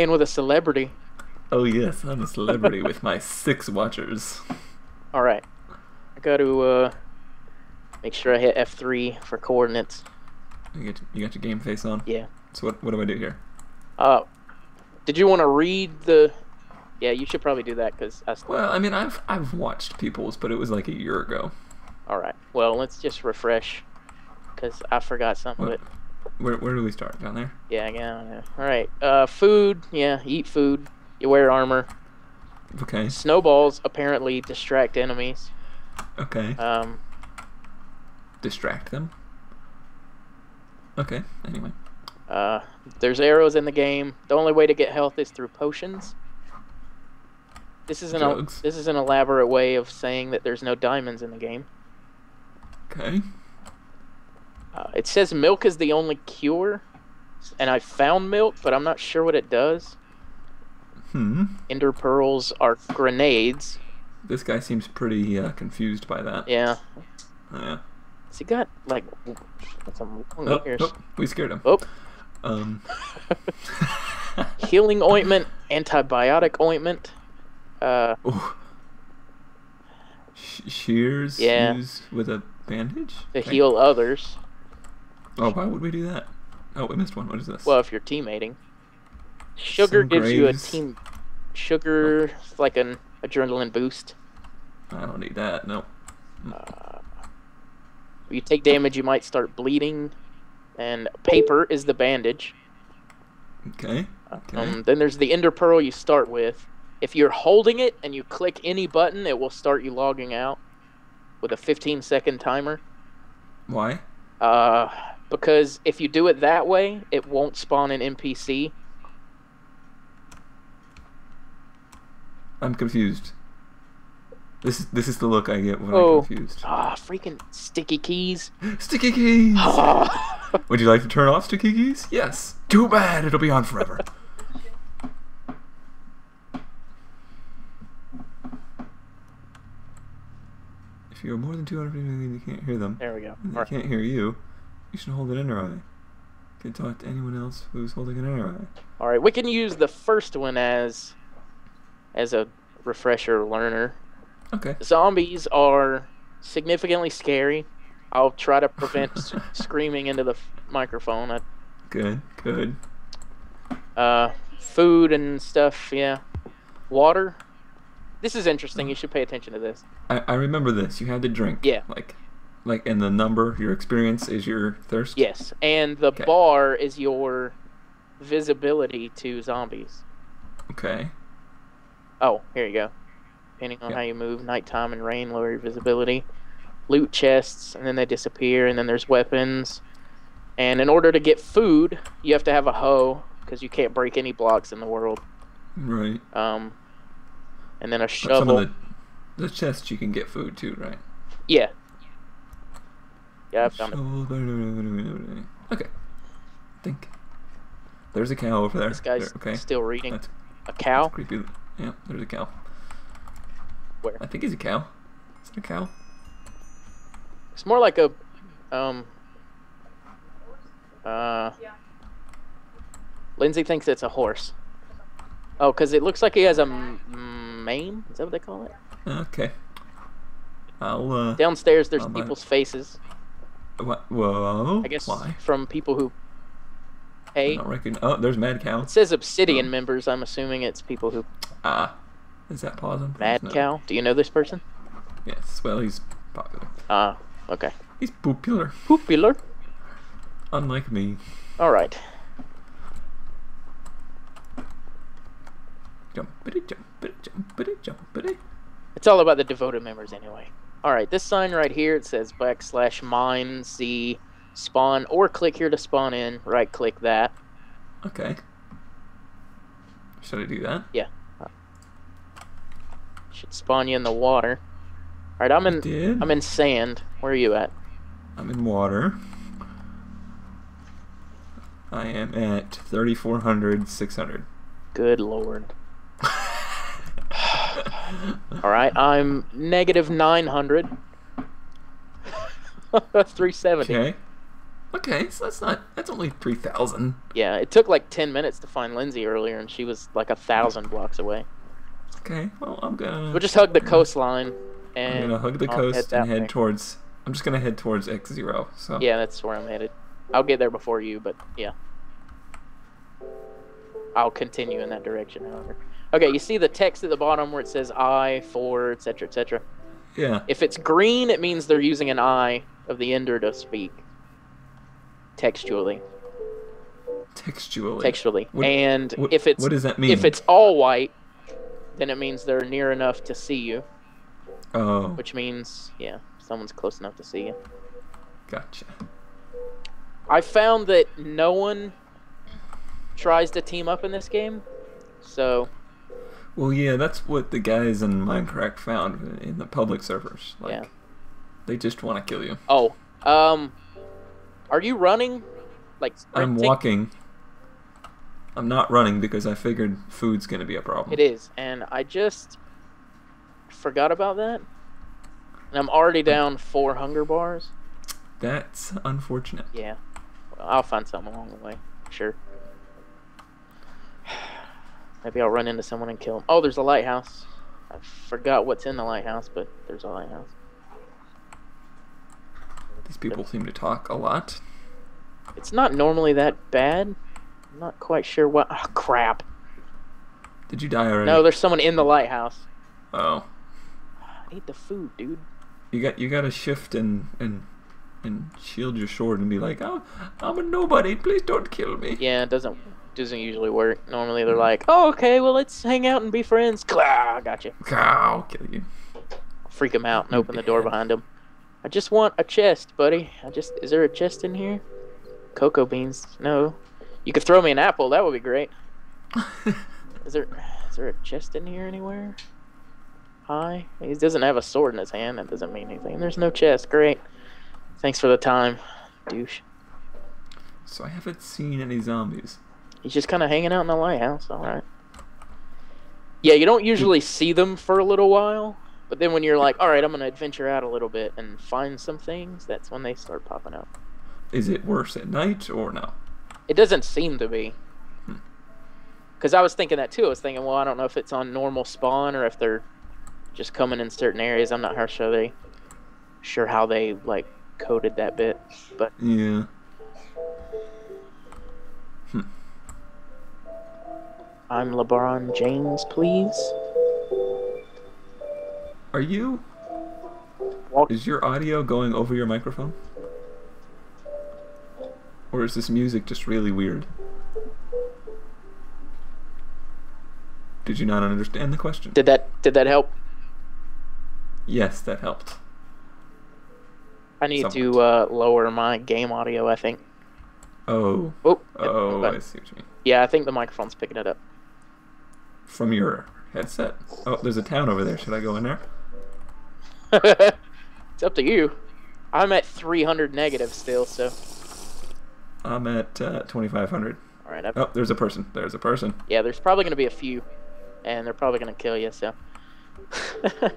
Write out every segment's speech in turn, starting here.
playing with a celebrity. Oh yes, I'm a celebrity with my six watchers. All right. I got to uh, make sure I hit F3 for coordinates. You got you got your game face on. Yeah. So what what do I do here? Uh, did you want to read the? Yeah, you should probably do that because I. Still... Well, I mean, I've I've watched People's, but it was like a year ago. All right. Well, let's just refresh, because I forgot some What? of it. Where where do we start? Down there. Yeah, yeah, yeah. All right. Uh, food. Yeah, eat food. You wear armor. Okay. Snowballs apparently distract enemies. Okay. Um, Distract them. Okay. Anyway. uh, there's arrows in the game. The only way to get health is through potions. This is an Drugs. this is an elaborate way of saying that there's no diamonds in the game. Okay. Uh, it says milk is the only cure, and I found milk, but I'm not sure what it does. Hmm. Ender pearls are grenades. This guy seems pretty uh, confused by that. Yeah. Yeah. Has he got like some Oh, oh, we scared him. Oh. Um. Healing ointment, antibiotic ointment. Uh, oh. Sh- shears Yeah. used with a bandage. to heal others. Oh, why would we do that? Oh, we missed one. What is this? Well, if you're teammating. Sugar Some gives you a team. Sugar, is like an adrenaline boost. I don't need that. No. Uh, if you take damage, you might start bleeding. And paper is the bandage. Okay. Okay. Um, then there's the ender pearl you start with. If you're holding it and you click any button, it will start you logging out with a 15 second timer. Why? Uh, because if you do it that way, it won't spawn an NPC. I'm confused. This is this is the look I get when Oh. I'm confused. Ah, freaking sticky keys. Sticky keys. Ah. Would you like to turn off sticky keys? Yes. Too bad. It'll be on forever. if you're more than 200 feet, you can't hear them. there we go. And they Alright. can't hear you. You should hold an ender eye. Can talk to anyone else who's holding an ender eye. All right, we can use the first one as as a refresher learner. Okay. Zombies are significantly scary. I'll try to prevent s- screaming into the microphone. I, Good. Good. uh, food and stuff, yeah. Water. This is interesting. You should pay attention to this. I, I remember this. You had to drink. Yeah. Like, like, and the number, your experience is your thirst. Yes, and the Okay. bar is your visibility to zombies. Okay. Oh, here you go. Depending on Yeah. how you move, nighttime and rain lower your visibility. Loot chests, and then they disappear, and then there's weapons. And in order to get food, you have to have a hoe, because you can't break any blocks in the world. Right. Um, and then a shovel. some of the the chests you can get food too, right? Yeah. Yeah, I've it. Okay. Think. There's a cow over there. This guy's There, okay. still reading. That's A cow? creepy. Yeah, there's a cow. Where? I think he's a cow. Is it a cow? It's more like a, um, uh, Lindsay thinks it's a horse. Oh, because it looks like he has a mane? Is that what they call it? Okay. I'll uh. Downstairs, there's I'll people's faces. Whoa. I guess Why? from people who I pay. don't reckon. Oh, there's Mad Cow. It says Obsidian Oh. members. I'm assuming it's people who. Ah. Is that pausing? Mad No. Cow? Do you know this person? Yes. Well, he's popular. Ah, okay. He's popular. Popular. Unlike me. All right. Jump, Jumpity jumpity jumpity jumpity. It's all about the devoted members anyway. All right, this sign right here it says backslash MineZ spawn or click here to spawn in. Right click that. Okay. Should I do that? Yeah. Should spawn you in the water. All right, I'm in. Did. I'm in sand. Where are you at? I'm in water. I am at 3,400, 600. Good lord. All right, I'm negative 900. that's 370. Okay. Okay, so that's not. That's only three thousand. Yeah, it took like 10 minutes to find Lindsay earlier, and she was like a thousand blocks away. Okay, well I'm gonna. We'll just hug the coastline, and I'm gonna hug the I'll coast that and head way. towards. I'm just gonna head towards X zero. So Yeah, that's where I'm headed. I'll get there before you, but yeah. I'll continue in that direction, however. Okay, you see the text at the bottom where it says I, for, etc., etc. yeah. If it's green, it means they're using an eye of the ender to speak. Textually. Textually. Textually. What- and what- if it's what does that mean? if it's all white, then it means they're near enough to see you, oh, which means yeah, someone's close enough to see you. gotcha. I found that no one tries to team up in this game, so Well, yeah, that's what the guys in Minecraft found in the public servers. Like, Yeah. they just want to kill you. oh, um, are you running? Like I'm walking. I'm not running because I figured food's gonna be a problem. It is, and I just forgot about that, and I'm already down four hunger bars. That's unfortunate. Yeah, well, I'll find something along the way. Sure. Maybe I'll run into someone and kill them. Oh, there's a lighthouse. I forgot what's in the lighthouse, but there's a lighthouse. These people seem to talk a lot. It's not normally that bad. I'm not quite sure what. Oh, crap. Did you die already? No, there's someone in the lighthouse. Oh, I need the food, dude. you got you got to shift and and and shield your sword and be like, I'm I'm a nobody. Please don't kill me. Yeah, it doesn't doesn't usually work. Normally they're like, oh, okay, well let's hang out and be friends. Clah, gotcha. I'll kill you. Freak him out and open the door behind him. I just want a chest, buddy. I just is there a chest in here? Cocoa beans? No. You could throw me an apple. That would be great. Is there is there a chest in here anywhere? Hi. He doesn't have a sword in his hand. That doesn't mean anything. There's no chest. Great. Thanks for the time, douche. so I haven't seen any zombies. He's just kind of hanging out in the lighthouse. All right. Yeah, you don't usually see them for a little while, but then when you're like, all right, I'm gonna adventure out a little bit and find some things, that's when they start popping up. Is it worse at night or no? It doesn't seem to be. Hmm. Because I was thinking that too. I was thinking, well, I don't know if it's on normal spawn or if they're just coming in certain areas. I'm not sure they, sure how they like coded that bit, but Yeah. I'm LeBron James, please. Are you? Walk- Is your audio going over your microphone? Or is this music just really weird? Did you not understand the question? Did that did that help? Yes, that helped. I need to uh, lower my game audio. I think. Oh. Oh. Oh, I see what you mean. Yeah, I think the microphone's picking it up. From your headset. Oh, there's a town over there. Should I go in there? it's up to you. I'm at 300 negative still, so. I'm at uh, 2500. All right. Oh, there's a person. There's a person. Yeah, there's probably gonna be a few, and they're probably gonna kill you. So.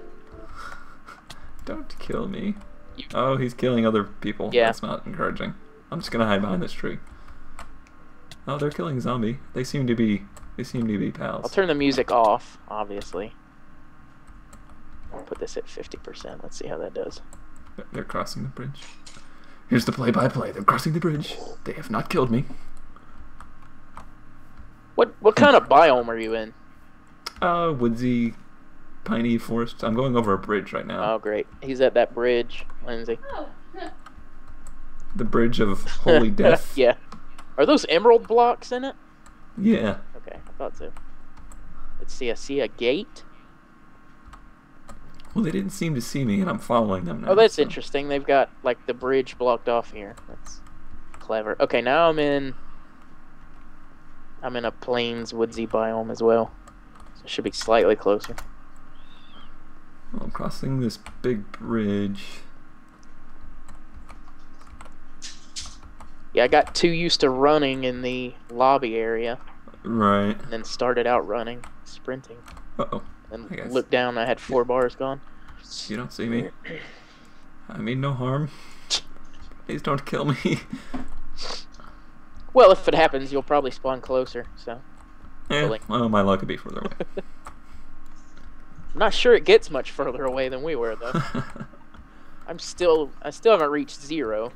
Don't kill me. You- Oh, he's killing other people. Yeah. That's not encouraging. I'm just gonna hide behind this tree. Oh, they're killing zombie. They seem to be. They seem to be pals. I'll turn the music off, obviously. I'll put this at 50%. Let's see how that does. They're crossing the bridge. Here's the play-by-play. They're crossing the bridge. They have not killed me. What what kind of biome are you in? Uh, woodsy, piney forest. I'm going over a bridge right now. Oh, great. He's at that bridge, Lindsay. The bridge of holy death. yeah. Are those emerald blocks in it? Yeah. Okay, I thought so. Let's see. I see a gate. Well, they didn't seem to see me, and I'm following them now. Oh, that's so- interesting. They've got like the bridge blocked off here. That's clever. Okay, now I'm in. I'm in a plains woodsy biome as well. So it should be slightly closer. Well, I'm crossing this big bridge. Yeah, I got too used to running in the lobby area, Right. and then started out running, sprinting, Uh oh. and looked down. I had four bars gone. You don't see me. I mean no harm. Please don't kill me. Well, if it happens, you'll probably spawn closer. So Eh, Really? well, my luck could be further away. I'm not sure it gets much further away than we were, though. I'm still, I still haven't reached zero.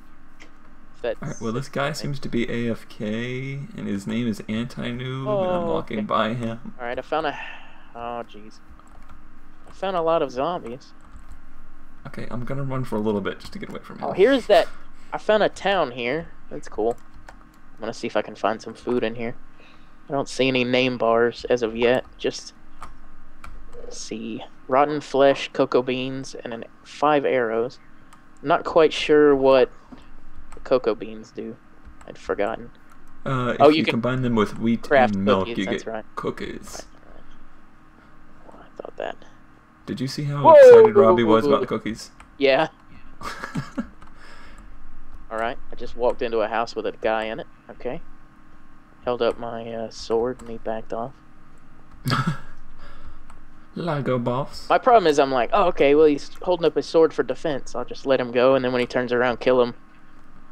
That's Alright, well, this guy seems to be AFK, and his name is Anti-Noob, and I'm Oh, walking okay. by him. all right. I found a. Oh, jeez. I found a lot of zombies. Okay, I'm gonna run for a little bit just to get away from him. Oh, here's that. I found a town here. That's cool. I'm gonna see if I can find some food in here. I don't see any name bars as of yet. Just let's see rotten flesh, cocoa beans, and an, five arrows. I'm not quite sure what cocoa beans do. I'd forgotten. Uh, if Oh, you, you can combine them with wheat craft and milk, cookies, you get right. cookies. Well, I thought that. Did you see how Whoa, excited whoa, Robbie whoa, was about the cookies? Yeah. All right. I just walked into a house with a guy in it. Okay. Held up my uh, sword and he backed off. Lago boss. My problem is I'm like, oh, okay, well, he's holding up his sword for defense. I'll just let him go, and then when he turns around, kill him.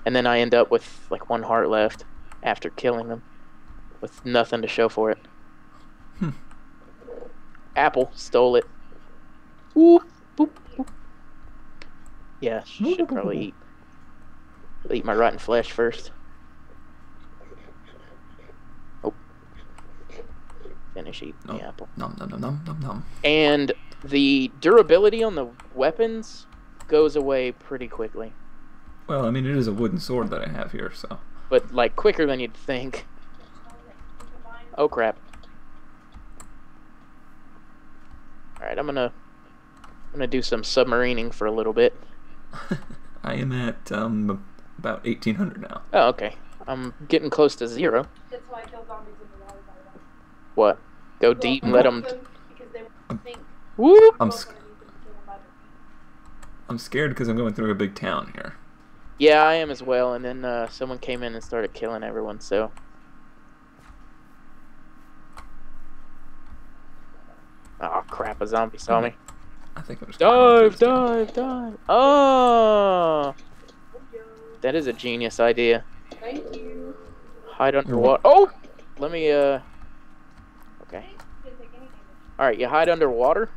And then I end up with like one heart left after killing them with nothing to show for it. Hmm. Apple stole it. Whoop, boop, boop. Yeah, sh- should probably eat. Eat my rotten flesh first. Oh. Finish eating No. the apple. Nom nom nom nom nom nom. and the durability on the weapons goes away pretty quickly Well, I mean, it is a wooden sword that I have here, so. but like quicker than you'd think oh crap all right i'm gonna i'm gonna do some submarining for a little bit I am at um about 1800 now. oh okay i'm getting close to zero That's why I kill zombies in the water, by the way. what go deep and let them Because they think whoop I'm sc- underneath them and kill them by their feet. I'm scared because I'm going through a big town here. Yeah i am as well and then uh, someone came in and started killing everyone so oh crap a zombie saw me I think I'm just gonna Dive, through this town. dive, dive. Oh, Oh, that is a genius idea. Thank you. Hide You're underwater. Oh, let me. Uh. Okay. Hey, didn't take any damage. All right, you hide underwater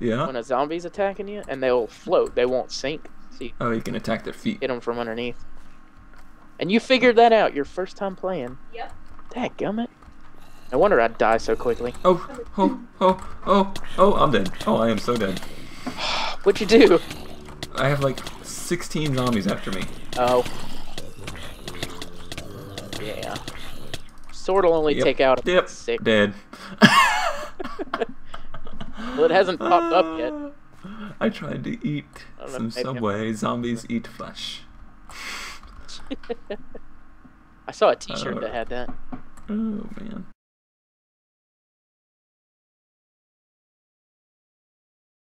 Yeah? when a zombie's attacking you, and they'll float. They won't sink. So you Oh, you can attack their feet. hit them from underneath. And you figured that out your first time playing. Yep. Dadgummit. No wonder I'd die so quickly. Oh, oh, oh, oh, oh, I'm dead. Oh, I am so dead. What'd you do? I have like 16 zombies after me. Oh. Yeah. Sword will only Yep, take out Yep, six. dead. Well, it hasn't popped up yet. I tried to eat know, some Subway. Zombies eat flesh. I saw a T-shirt Uh, that had that. Oh man.